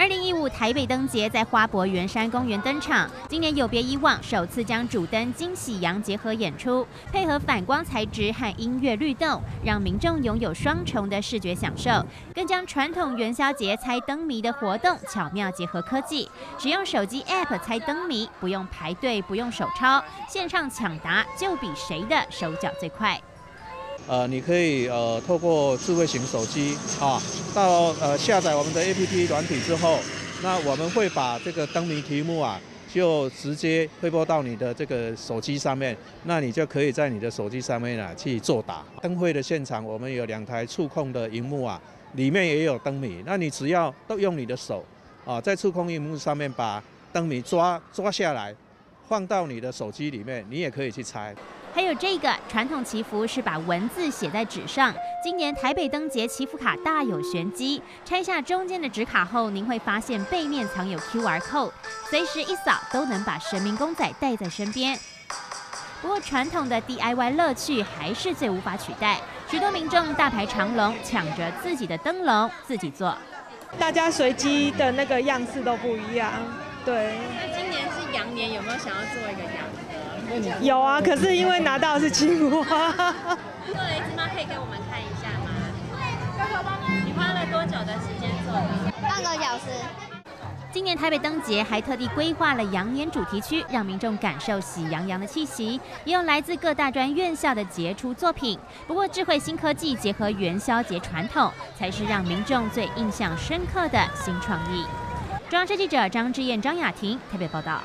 二零一五台北灯节在花博圆山公园登场，今年有别以往，首次将主灯惊喜洋结合演出，配合反光材质和音乐律动，让民众拥有双重的视觉享受。更将传统元宵节猜灯谜的活动巧妙结合科技，使用手机 App 猜灯谜，不用排队，不用手抄，线上抢答就比谁的手脚最快。呃，你可以呃透过智慧型手机啊，到呃下载我们的 APP 软体之后，那我们会把这个灯谜题目啊，就直接汇播到你的这个手机上面，那你就可以在你的手机上面啊去作答。灯会的现场，我们有两台触控的荧幕啊，里面也有灯谜，那你只要都用你的手啊，在触控荧幕上面把灯谜抓抓下来，放到你的手机里面，你也可以去猜。还有这个传统祈福是把文字写在纸上。今年台北灯节祈福卡大有玄机，拆下中间的纸卡后，您会发现背面藏有 QR code，随时一扫都能把神明公仔带在身边。不过传统的 DIY 乐趣还是最无法取代，许多民众大排长龙，抢着自己的灯笼自己做。大家随机的那个样式都不一样，对。羊年，有没有想要做一个羊？有啊，可是因为拿到的是青蛙。做了一只吗？可以给我们看一下吗？你花了多久的时间做的？半个小时。今年台北灯节还特地规划了羊年主题区，让民众感受喜羊羊的气息，也有来自各大专院校的杰出作品。不过，智慧新科技结合元宵节传统，才是让民众最印象深刻的新创意。中央社记者张志燕、张雅婷特别报道。